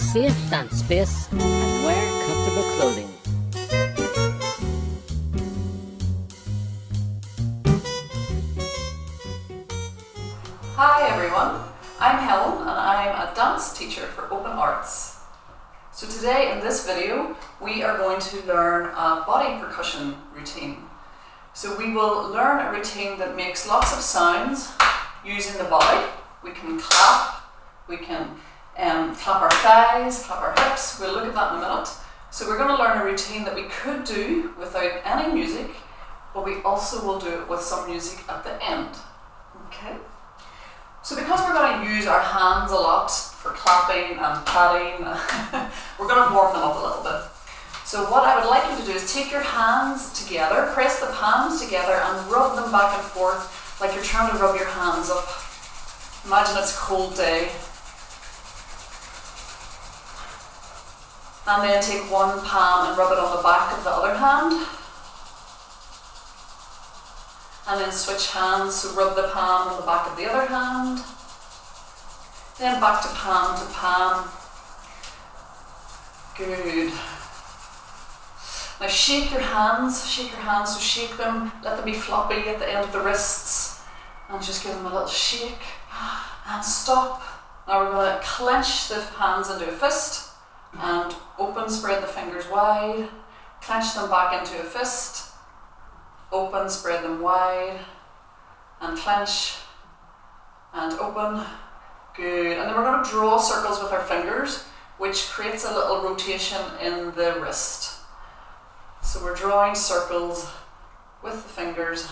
safe dance space and wear comfortable clothing. Hi everyone, I'm Helen and I'm a dance teacher for Open Arts. So today in this video we are going to learn a body percussion routine. So we will learn a routine that makes lots of sounds using the body. We can clap, we can um, clap our thighs, clap our hips, we'll look at that in a minute. So we're going to learn a routine that we could do without any music, but we also will do it with some music at the end. Okay? So because we're going to use our hands a lot for clapping and patting, we're going to warm them up a little bit. So what I would like you to do is take your hands together, press the palms together and rub them back and forth like you're trying to rub your hands up. Imagine it's a cold day. And then take one palm and rub it on the back of the other hand. And then switch hands, so rub the palm on the back of the other hand. Then back to palm to palm. Good. Now shake your hands, shake your hands, so shake them, let them be floppy at the end of the wrists, and just give them a little shake, and stop. Now we're going to clench the hands into a fist, and open, spread the fingers wide, clench them back into a fist, open, spread them wide, and clench, and open, good. And then we're going to draw circles with our fingers, which creates a little rotation in the wrist. So we're drawing circles with the fingers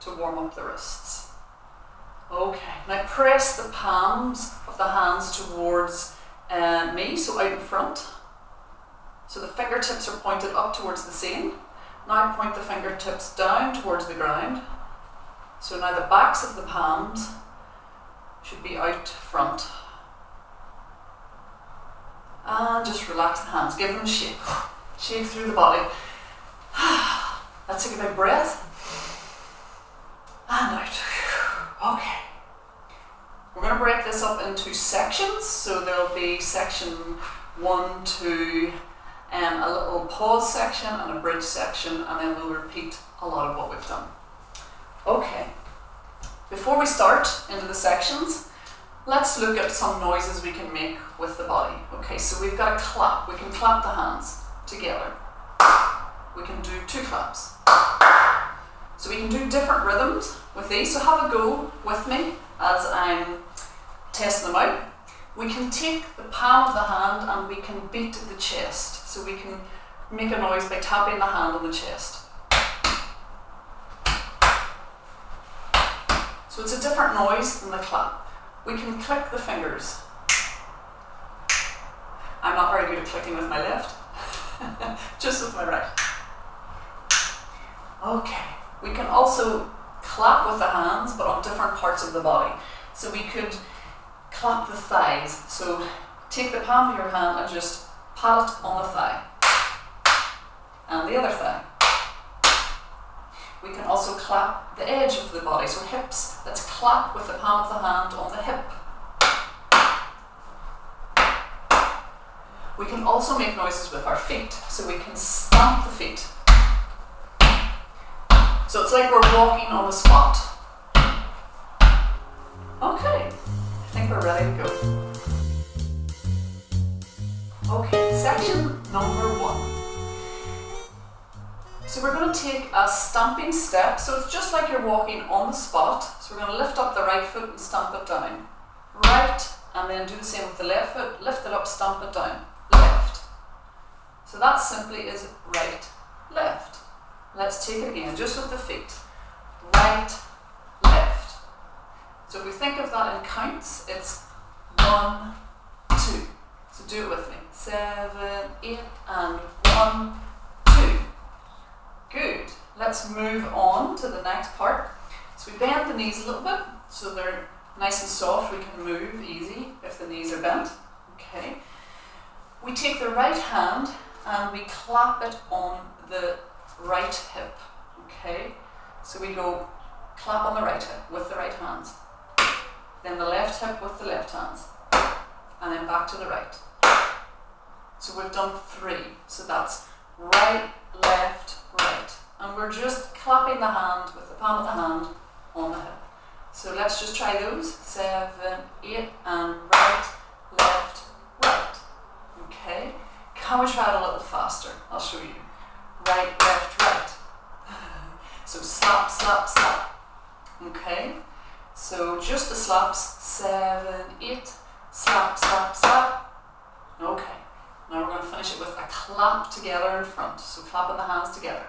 to warm up the wrists. Okay, now press the palms of the hands towards uh, me, so out in front. So the fingertips are pointed up towards the ceiling. Now point the fingertips down towards the ground. So now the backs of the palms should be out front. And just relax the hands, give them a shake. Shake through the body. Let's take a big breath. And out. Okay. We're going to break this up into sections. So there'll be section one, two, um, a little pause section and a bridge section, and then we'll repeat a lot of what we've done. Okay. Before we start into the sections, let's look at some noises we can make with the body. Okay, so we've got a clap. We can clap the hands together we can do two claps. So we can do different rhythms with these. So have a go with me as um, I'm testing them out. We can take the palm of the hand and we can beat the chest. So we can make a noise by tapping the hand on the chest. So it's a different noise than the clap. We can click the fingers. I'm not very good at clicking with my left, just with my right. Okay, we can also clap with the hands, but on different parts of the body. So we could clap the thighs. So take the palm of your hand and just pat it on the thigh. And the other thigh. We can also clap the edge of the body, so hips. Let's clap with the palm of the hand on the hip. We can also make noises with our feet, so we can stamp the feet. So it's like we're walking on the spot. Okay, I think we're ready to go. Okay, section number one. So we're going to take a stamping step. So it's just like you're walking on the spot. So we're going to lift up the right foot and stamp it down. Right, and then do the same with the left foot. Lift it up, stamp it down. Left. So that simply is right, left. Let's take it again, just with the feet. Right, left. So if we think of that in counts, it's one, two. So do it with me. Seven, eight, and one, two. Good. Let's move on to the next part. So we bend the knees a little bit, so they're nice and soft. We can move easy if the knees are bent. Okay. We take the right hand and we clap it on the right hip. Okay, so we go clap on the right hip with the right hands, then the left hip with the left hands, and then back to the right. So we've done three. So that's right, left, right. And we're just clapping the hand with the palm of the hand on the hip. So let's just try those. Seven, eight, and right, left, right. Okay. Can we try it a little faster? I'll show you. Right, left, right. So slap, slap, slap. Okay. So just the slaps. Seven, eight. Slap, slap, slap. Okay. Now we're going to finish it with a clap together in front. So clapping the hands together.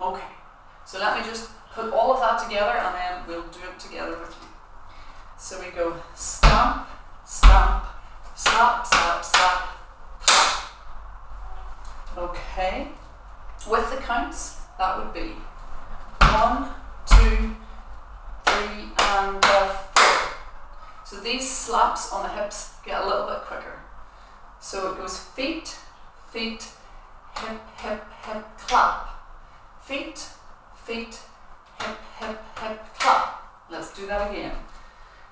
Okay. So let me just put all of that together and then we'll do it together with you. So we go stamp, stamp, slap, slap, slap. Okay. With the counts, that would be one, two, three, and uh, four. So these slaps on the hips get a little bit quicker. So it goes feet, feet, hip, hip, hip, clap. Feet, feet, hip, hip, hip, clap. Let's do that again.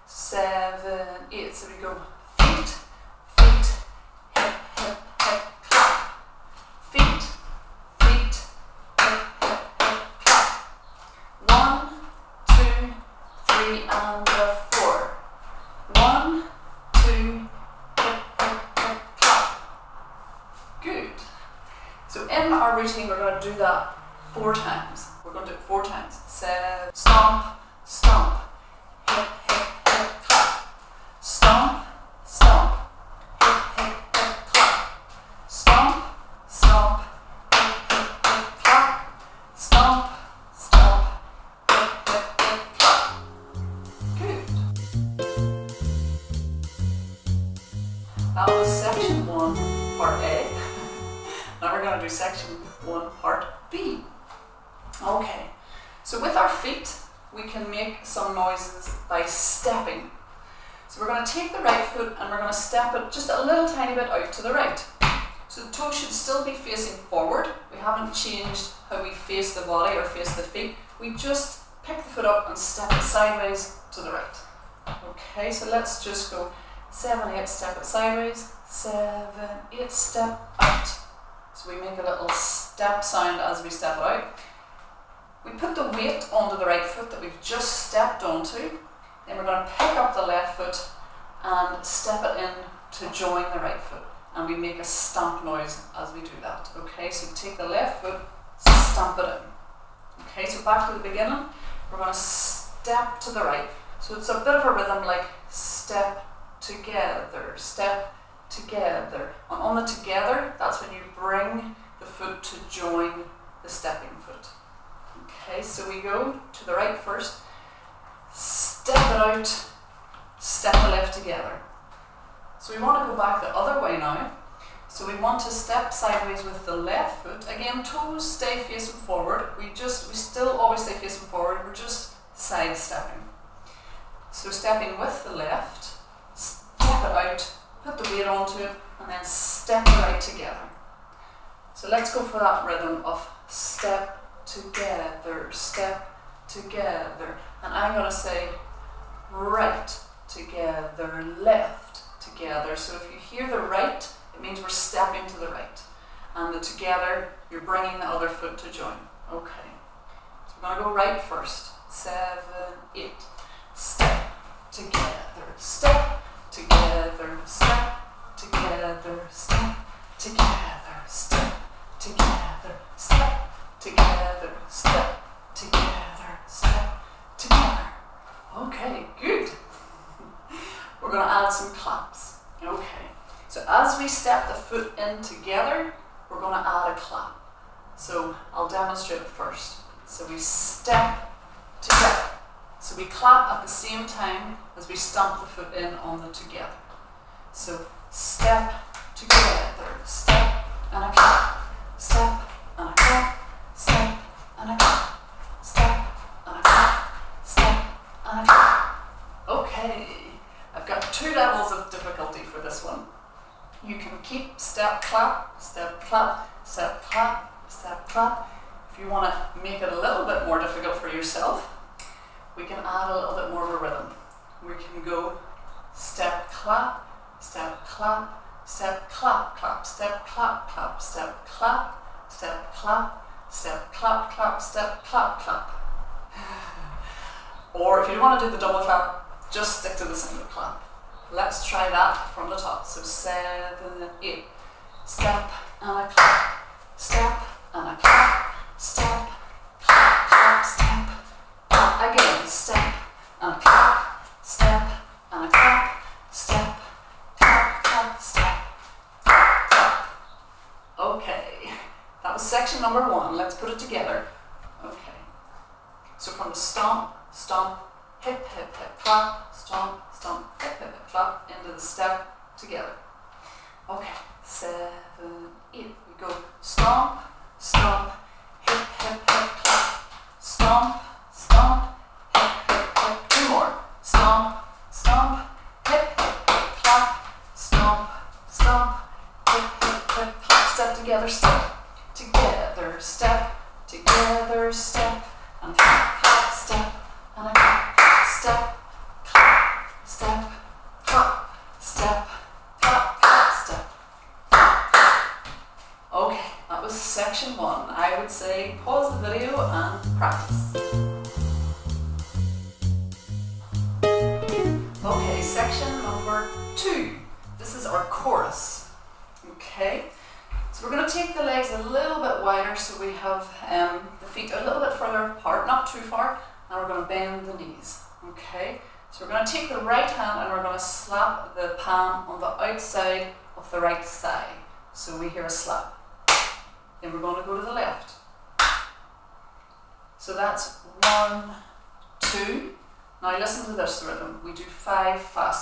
Seven, eight. So we go feet, feet, hip, hip, hip, clap. Feet, feet, hip, hip, hip, clap. One, two, three, and uh, four. One, two, hip, hip, hip, clap. Good. So in our routine, we're going to do that four times. We're going to do it four times. Seven, stomp, stomp, sideways to the right. Okay, so let's just go seven, eight, step it sideways, seven, eight, step out. So we make a little step sound as we step out. We put the weight onto the right foot that we've just stepped onto. Then we're going to pick up the left foot and step it in to join the right foot. And we make a stamp noise as we do that. Okay, so take the left foot, stamp it in. Okay, so back to the beginning. We're going to step to the right. So it's a bit of a rhythm like step together, step together. And on the together, that's when you bring the foot to join the stepping foot. Okay, so we go to the right first, step it out, step the left together. So we want to go back the other way now. So we want to step sideways with the left foot. Again, toes stay facing forward. We just, we still always stay facing forward. We're just side stepping. So stepping with the left, step it out, put the weight onto it, and then step the right together. So let's go for that rhythm of step together, step together. And I'm going to say right together, left together. So if you hear the right, it means we're stepping to the right. And the together, you're bringing the other foot to join. Okay. So we're going to go right first. Seven, eight. Step together, step together, step together, step together, step together, step together, step together, step together. Okay, good. We're going to add some claps. Okay. So as we step the foot in together, we're going to add a clap. So I'll demonstrate it first. So we step together. So we clap at the same time as we stamp the foot in on the together. So step together, step and a clap, step and a clap, step and a clap, step and a clap, step and a clap. Okay, I've got two levels of difficulty for this one. You can keep step clap, step clap, step clap, step clap. If you want to make it a little bit more difficult for yourself, we can add a little bit more of a rhythm. We can go step clap, step clap, step, clap, clap, step, clap, clap, step, clap, step, clap, step, clap, clap, step, clap, clap. or if you want to do the double clap, just stick to the single clap. Let's try that from the top. So seven, eight. Step and a clap, step and a clap, step, and a clap, step and a clap, step, clap, clap, step, clap, clap. Okay, that was section number one. Let's put it together. Okay. So from the stomp, stomp, hip, hip, hip, clap, stomp, stomp, hip, hip, hip, clap, into the step together. Okay, seven, eight. We go stomp, stomp, hip, hip, hip, clap, stomp, stomp, hip, hip, hip. Two more. Stomp, stomp, hip, hip, hip, clap, stomp, stomp, hip, hip, hip, clap. Step together, step together, step together, step,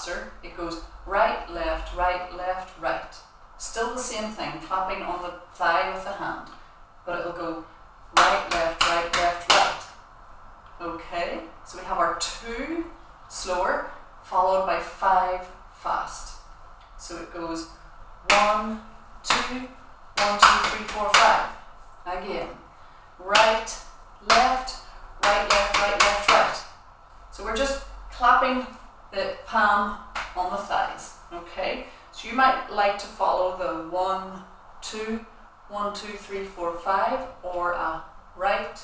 faster. It goes right, left, right, left, right. Still the same thing, clapping on the thigh with the hand. But it'll go right, left, right, left, right. Okay, so we have our two slower, followed by five fast. So it goes one, two, one, two, three, four, five. Again. Right, left, right, left, right, left, right. So we're just clapping the palm on the thighs. Okay? So you might like to follow the one, two, one, two, three, four, five, or a right,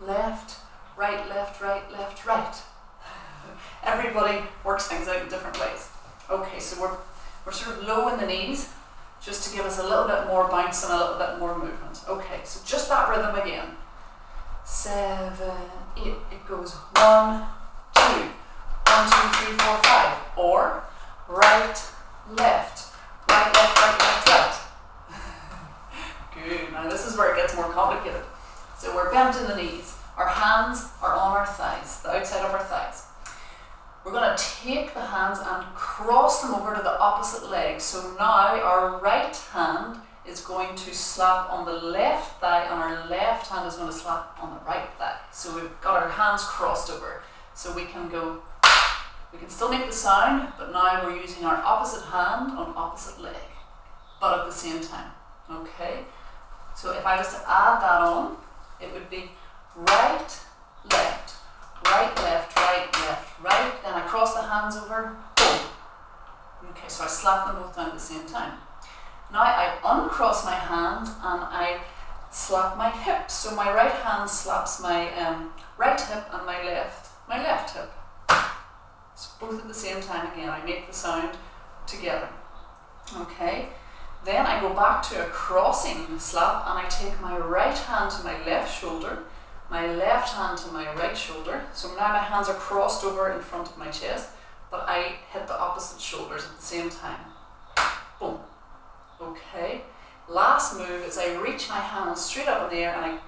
left, right, left, right, left, right. Everybody works things out in different ways. Okay, so we're, we're sort of low in the knees, just to give us a little bit more bounce and a little bit more movement. Okay, so just that rhythm again. Seven, eight, it goes one, two, one, two, three, four, five. Or right, left, right, left, right, left, right. Good. Now this is where it gets more complicated. So we're bent in the knees. Our hands are on our thighs, the outside of our thighs. We're going to take the hands and cross them over to the opposite leg. So now our right hand is going to slap on the left thigh and our left hand is going to slap on the right thigh. So we've got our hands crossed over. So we can go, we can still make the sound, but now we're using our opposite hand on opposite leg, but at the same time. Okay? So if I was to add that on, it would be right, left, right, left, right, left, right. Then I cross the hands over, boom. Okay, so I slap them both down at the same time. Now I uncross my hand and I slap my hips. So my right hand slaps my um, right hip and my left, my left hip. So both at the same time again, I make the sound together. Okay, then I go back to a crossing slap and I take my right hand to my left shoulder, my left hand to my right shoulder. So now my hands are crossed over in front of my chest, but I hit the opposite shoulders at the same time. Boom. Okay. Last move is I reach my hands straight up in the air and I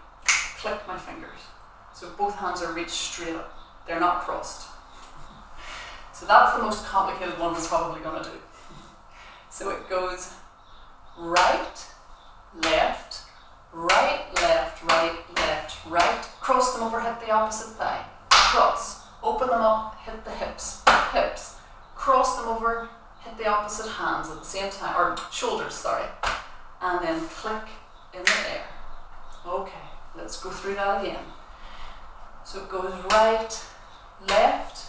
click my fingers. So both hands are reached straight up. They're not crossed. So that's the most complicated one we're probably going to do. So it goes right, left, right, left, right, left, right. Cross them over, hit the opposite thigh. Cross. Open them up, hit the hips. Hips. Cross them over, hit the opposite hands at the same time, or shoulders, sorry. And then click in the air. Okay, let's go through that again. So it goes right, left,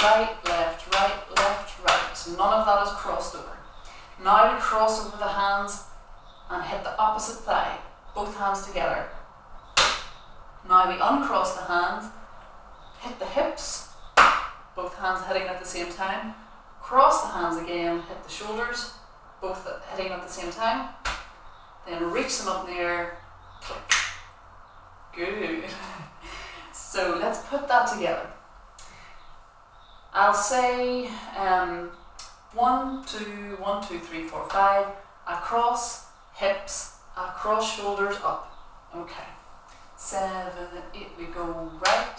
right, left, right, left, right. So none of that is crossed over. Now we cross over the hands and hit the opposite thigh, both hands together. Now we uncross the hands, hit the hips, both hands hitting at the same time. Cross the hands again, hit the shoulders, both hitting at the same time. Then reach them up in the air, click. Good. so let's put that together. I'll say um, one, two, one, two, three, four, five, across, hips, across, shoulders, up. Okay. Seven, eight, we go right,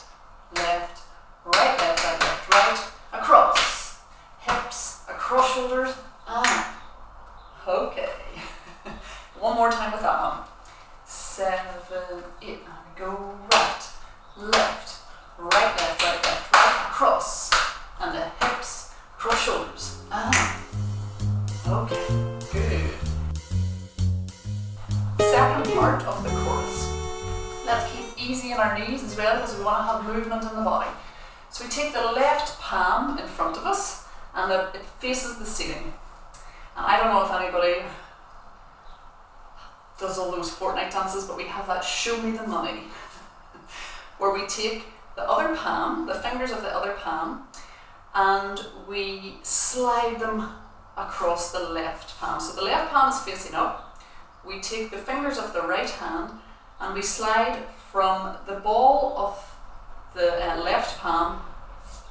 show me the money where we take the other palm, the fingers of the other palm, and we slide them across the left palm. So the left palm is facing up. We take the fingers of the right hand and we slide from the ball of the uh, left palm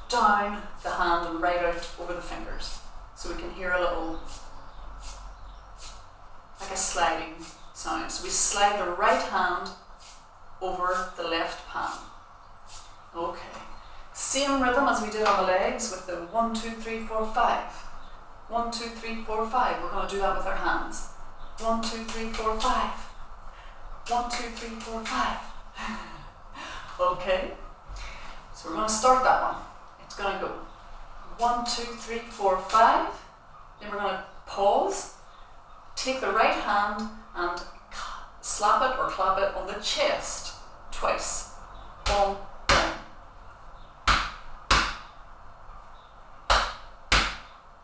down the hand and right out over the fingers. So we can hear a little, like a sliding sound. So we slide the right hand over the left palm. Okay. Same rhythm as we did on the legs with the one, two, three, four, five. One, two, three, four, five. We're going to do that with our hands. One, two, three, four, five. One, two, three, four, five. okay. So we're going to start that one. It's going to go one, two, three, four, five. Then we're going to pause, take the right hand and slap it or clap it on the chest twice. Boom.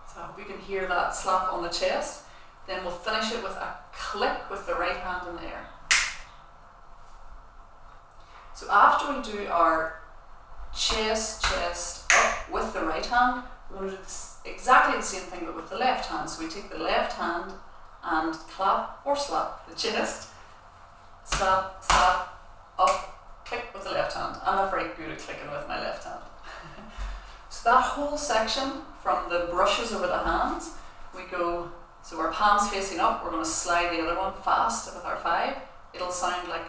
So I hope you can hear that slap on the chest. Then we'll finish it with a click with the right hand in the air. So after we do our chest, chest up with the right hand, we're going to do exactly the same thing but with the left hand. So we take the left hand and clap or slap the chest, slap, slap, up, click with the left hand. I'm not very good at clicking with my left hand. so that whole section from the brushes over the hands, we go, so our palms facing up, we're going to slide the other one fast with our five. It'll sound like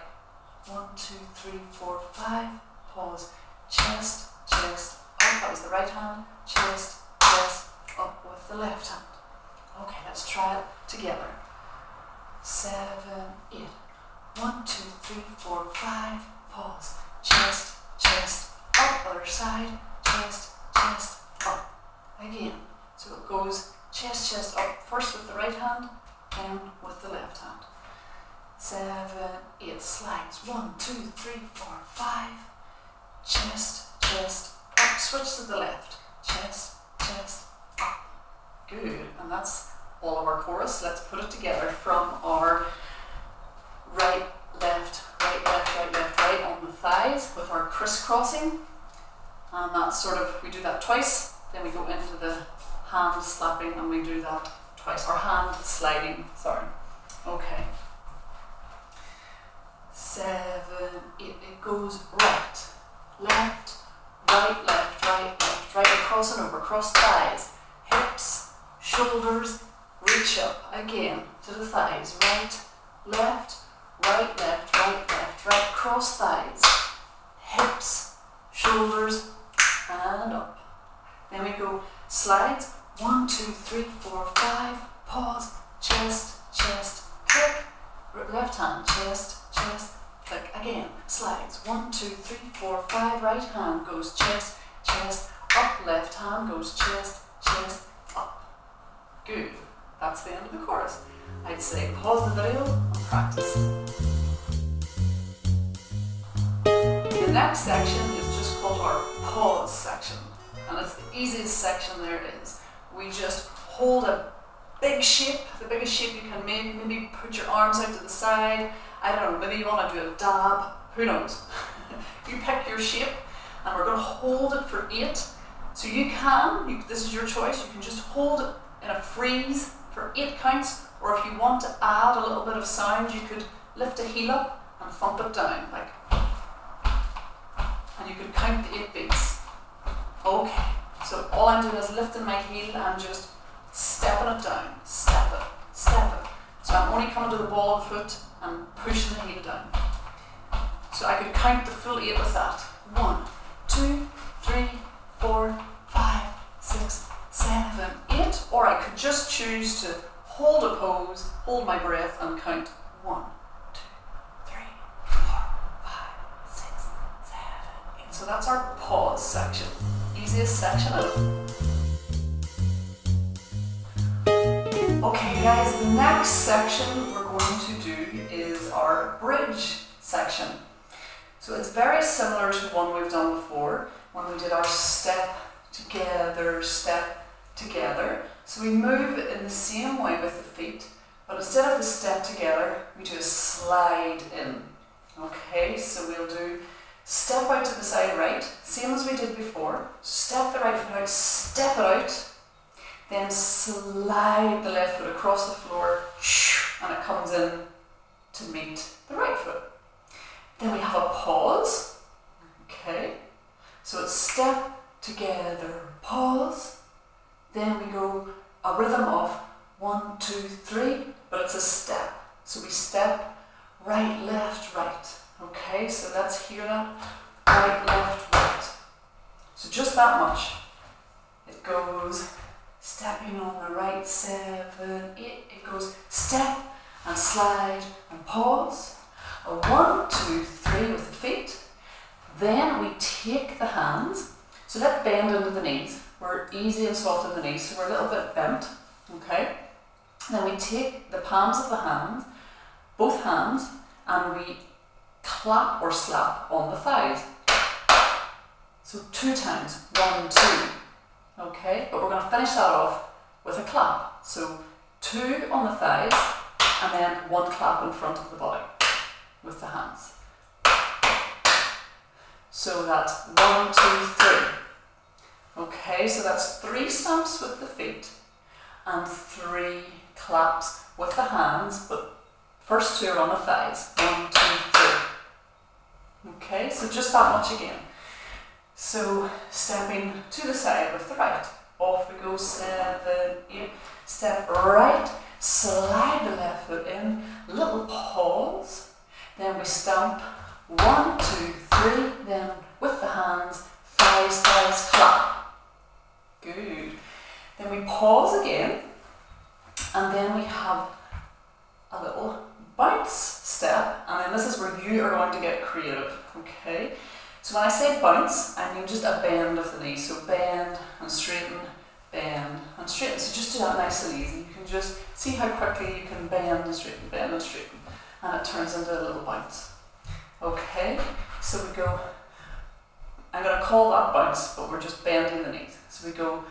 one, two, three, four, five, pause, chest, chest, up, that was the right hand, chest, chest, up with the left hand. Okay, let's try it together. Seven, eight. One, two, three, four, five. Pause. Chest, chest, up. Other side. Chest, chest, up. Again. So it goes chest, chest, up. First with the right hand, then with the left hand. Seven, eight. Slides. One, two, three, four, five. Chest, chest, up. Switch to the left. Chest, chest, up. Good. And that's all of our chorus. Let's put it together from our right, left, right, left, right, left, right on the thighs with our crisscrossing. And that's sort of, we do that twice, then we go into the hand slapping and we do that twice, or hand sliding, sorry. Okay. Seven, eight, it goes right, left, right, left, right, left, right, across and over, cross thighs, hips, shoulders, reach up again to the thighs, right, left, right, left, right, left, right, cross thighs, hips, shoulders, and up. Then we go slides, one, two, three, four, five, pause, chest, chest, click, left hand, chest, chest, click, again, slides, one, two, three, four, five, right hand goes chest, chest, up, left hand goes chest, chest, up. Good. That's the end of the chorus. I'd say pause the video and practice. The next section is just called our pause section. And it's the easiest section there is. We just hold a big shape, the biggest shape you can make. Maybe put your arms out to the side. I don't know, maybe you want to do a dab. Who knows? you pick your shape and we're going to hold it for eight. So you can, you, this is your choice, you can just hold it in a freeze for eight counts, or if you want to add a little bit of sound, you could lift a heel up and thump it down, like, and you could count the eight beats. Okay, so all I'm doing is lifting my heel and just stepping it down, step it, step it. So I'm only coming to the ball of the foot and pushing the heel down. So I could count the full eight with that. One, two, three, four, five, six, seven, eight. Or I could just choose to hold a pose, hold my breath, and count one, two, three, four, five, six, seven, eight. So that's our pause section. Easiest section. Okay guys, the next section we're going to do is our bridge section. So it's very similar to one we've done before when we did our step together, step together. So we move in the same way with the feet, but instead of the step together, we do a slide in. Okay, so we'll do step out to the side right, same as we did before. Step the right foot out, step it out, then slide the left foot across the floor, and it comes in to meet the right foot. Then we have a pause. Okay. So it's step, together, pause. Then we go a rhythm of one, two, three, but it's a step. So we step right, left, right. Okay, so let's hear that. Right, left, right. So just that much. It goes stepping on the right, seven, eight. It goes step and slide and pause. A one, two, three with the feet. Then we take the hands. So let bend under the knees. We're easy and soft in the knees, so we're a little bit bent. Okay. Then we take the palms of the hands, both hands, and we clap or slap on the thighs. So two times. One, two. Okay, but we're going to finish that off with a clap. So two on the thighs, and then one clap in front of the body with the hands. So that's one, two, three. Okay, so that's three stamps with the feet and three claps with the hands, but first two are on the thighs. One, two, three. Okay, so just that much again. So stepping to the side with the right. Off we go, seven, eight. Step right, slide the left foot in, little pause. Then we stamp one, two, three. Then with the hands, thighs, thighs, clap. Good. Then we pause again. And then we have a little bounce step. And then this is where you are going to get creative. Okay. So when I say bounce, I mean just a bend of the knee. So bend and straighten, bend and straighten. So just do that nice and easy. You can just see how quickly you can bend and straighten, bend and straighten. And it turns into a little bounce. Okay, so we go, I'm going to call that bounce, but we're just bending the knees. So we go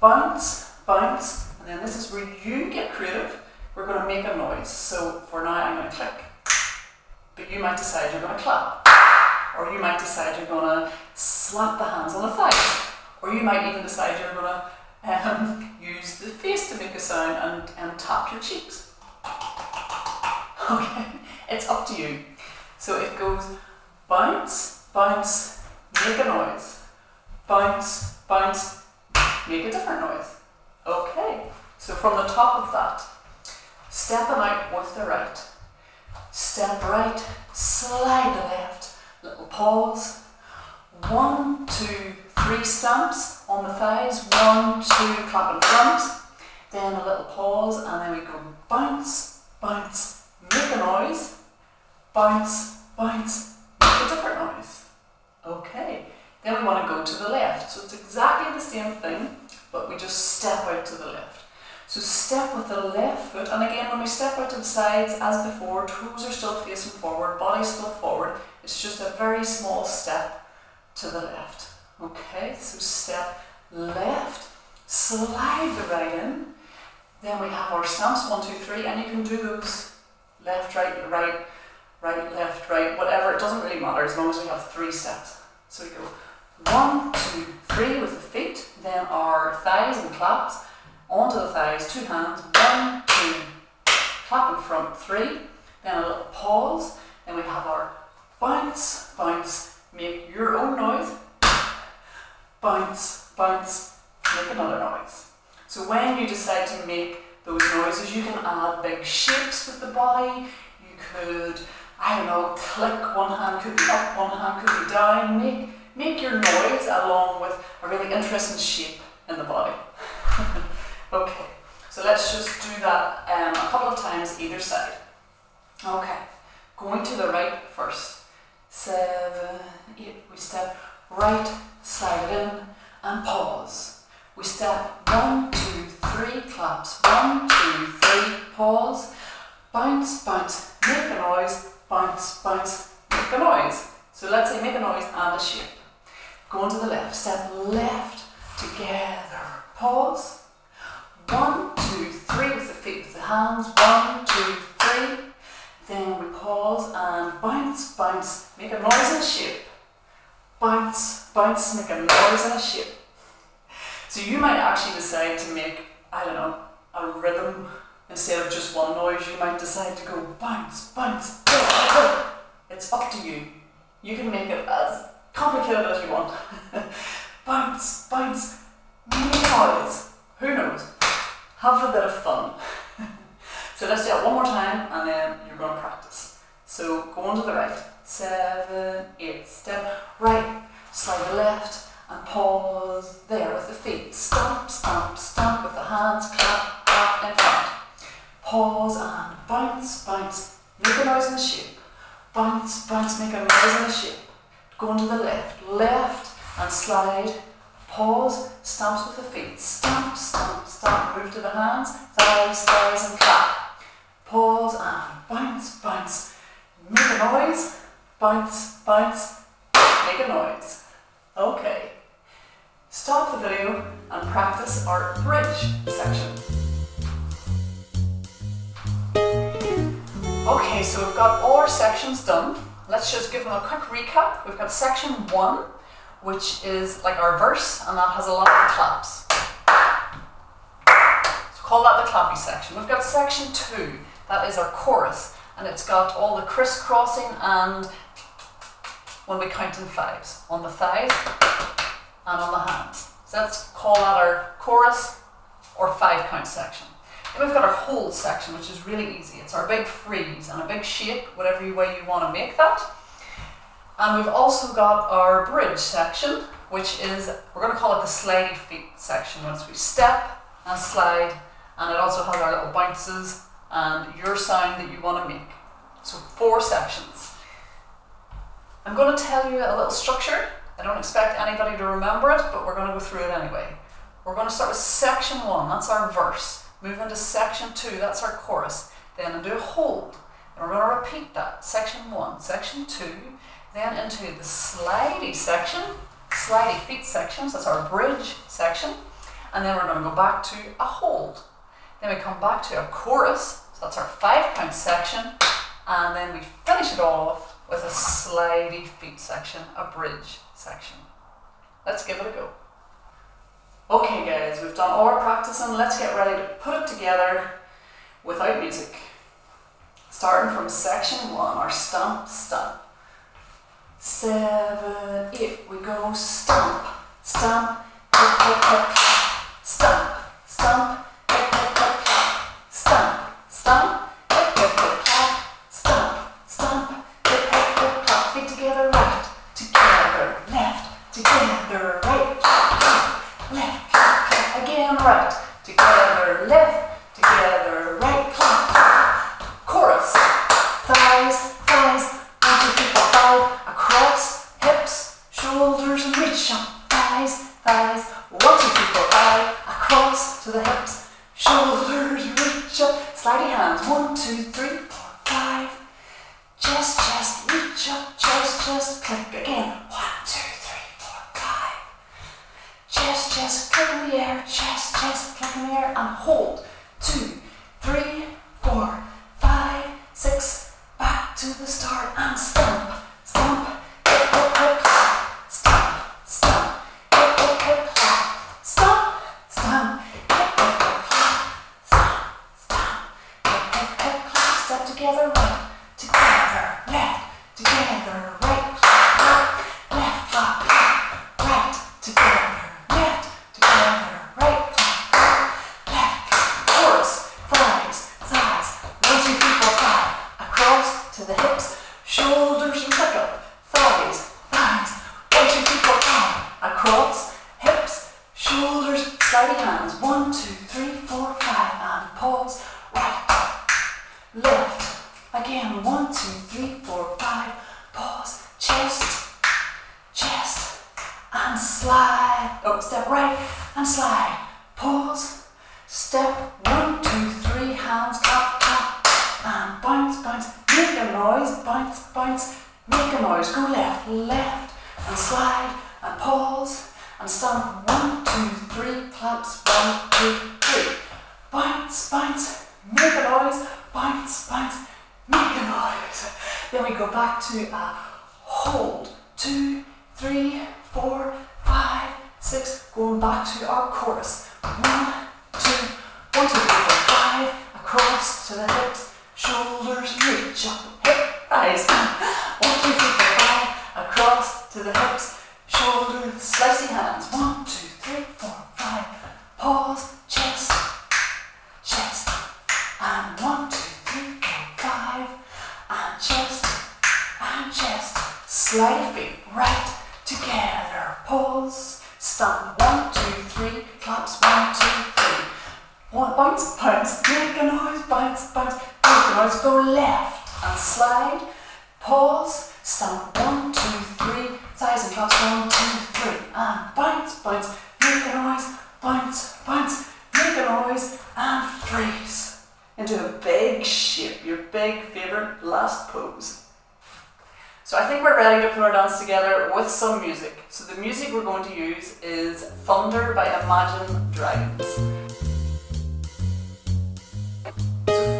bounce, bounce, and then this is where you get creative. We're going to make a noise. So for now, I'm going to click, but you might decide you're going to clap. Or you might decide you're going to slap the hands on the thighs. Or you might even decide you're going to um, use the face to make a sound and, and tap your cheeks. Okay, it's up to you. So it goes bounce, bounce, make a noise. Bounce, bounce, make a different noise. Okay, so from the top of that, stepping out with the right. Step right, slide the left little pause. One, two, three stamps on the thighs. One, two, clap in front. Then a little pause, and then we go bounce, bounce, make a noise. Bounce, bounce, make a different noise. Okay. Then we want to go to the left. So it's exactly the same thing, but we just step out to the left. So step with the left foot, and again, when we step out to the sides, as before, toes are still facing forward, body still forward. It's just a very small step to the left. Okay, so step left, slide the right in, Then we have our stamps, one, two, three, and you can do those left, right, right, right, left, right, whatever. It doesn't really matter as long as we have three steps. So we go one, two, three with the feet, then our thighs and claps, onto the thighs, two hands, one, two, clap in front, three, then a little pause, then we have our bounce, bounce, make your own noise, bounce, bounce, make another noise. So when you decide to make those noises, you can add big shapes with the body, you could, I don't know, click, one hand could be up, one hand could be down, make Make your noise along with a really interesting shape in the body. okay, so let's just do that um, a couple of times either side. Okay, going to the right first. Seven, eight, we step right, slide it in, and pause. We step one, two, three, claps. One, two, three, pause. Bounce, bounce, make a noise, bounce, bounce, make a noise. So let's say make a noise and a shape. Go on to the left, step left, together, pause. One, two, three with the feet, with the hands, one, two, three. Then we pause and bounce, bounce, make a noise and a shape. Bounce, bounce, make a noise and a shape. So you might actually decide to make, I don't know, a rhythm instead of just one noise. You might decide to go bounce, bounce. It's up to you. You can make it as complicated as you want. bounce, bounce, mini noise. Who knows? Have a bit of fun. so let's do it one more time and then you're going to practice. So go on to the right. Seven, eight, step right, slide left and pause there with the feet. Stomp, stomp, stomp with the hands, clap, clap in front. Pause and bounce, bounce, make a noise in the shape. Bounce, bounce, make a noise in the shape. Go to the left, left and slide, pause, stamps with the feet, stamp, stamp, stamp, move to the hands, thighs, thighs and clap. Pause and bounce, bounce, make a noise, bounce, bounce, make a noise. Okay. Stop the video and practice our bridge section. Okay, so we've got all our sections done. Let's just give them a quick recap. We've got section one, which is like our verse, and that has a lot of claps. So call that the clappy section. We've got section two, that is our chorus, and it's got all the crisscrossing and when we count in fives, on the thighs and on the hands. So let's call that our chorus or five count section. Then we've got our hold section, which is really easy. It's our big freeze and a big shake, whatever way you want to make that. And we've also got our bridge section, which is, we're going to call it the slidey feet section. Once we step and slide, and it also has our little bounces and your sound that you want to make. So four sections. I'm going to tell you a little structure. I don't expect anybody to remember it, but we're going to go through it anyway. We're going to start with section one, that's our verse. Move into section two, that's our chorus. Then do a hold. And we're going to repeat that. Section one, section two, then into the slidey section, slidey feet sections, that's our bridge section. And then we're going to go back to a hold. Then we come back to a chorus, so that's our five count section. And then we finish it off with a slidey feet section, a bridge section. Let's give it a go. Okay guys, we've done all our practicing, let's get ready to put it together without music. Starting from section one, our stomp, stomp. Seven, eight, we go stomp, stomp, hip, hip, stomp, Cross to the hips, shoulders reach up, hip rise. One, two, three, four, five. Across to the hips, shoulders, slicing hands. One, two, three, four, five. Pause, chest, chest, and one, two, three, four, five, and chest, and chest. Slide go left and slide, pause, stand. One, two, three, thighs and claps, one, two, three, and bounce, bounce, make a noise, bounce, bounce, make a noise, and freeze. Into a big shape, your big favourite last pose. So I think we're ready to put our dance together with some music. So the music we're going to use is Thunder by Imagine Dragons.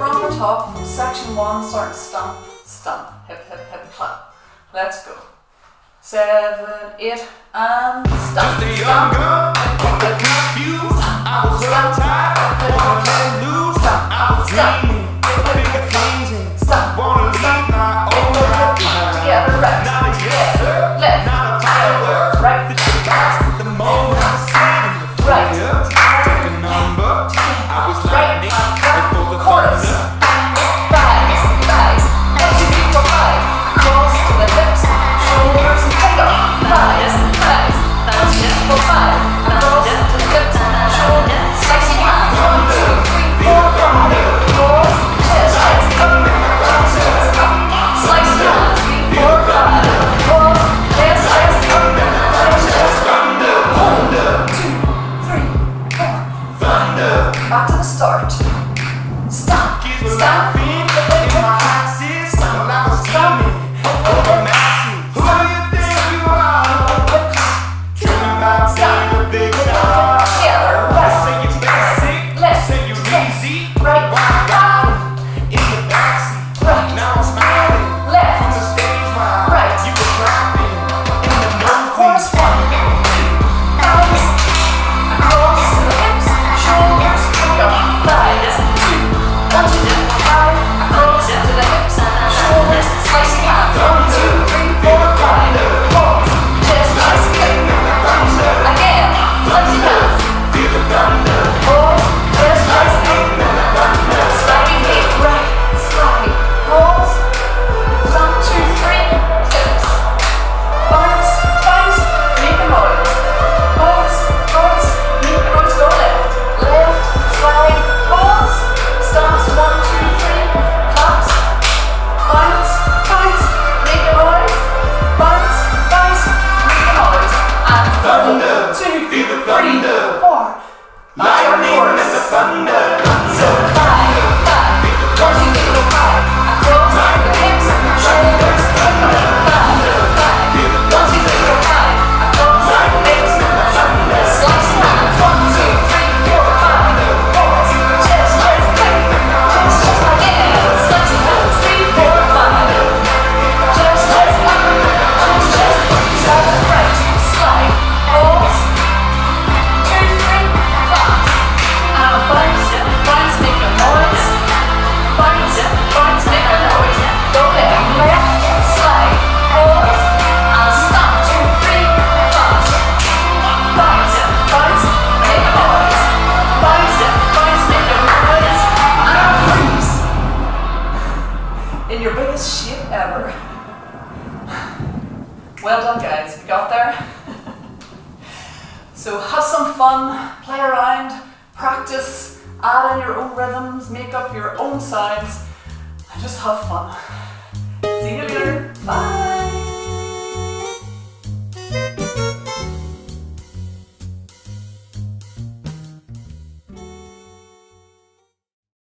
from the top, section one, start stomp, stomp, hip, hip, hip, clap. Let's go. Seven, eight, and stomp. Just a young girl. I was so tired. I was. Bye.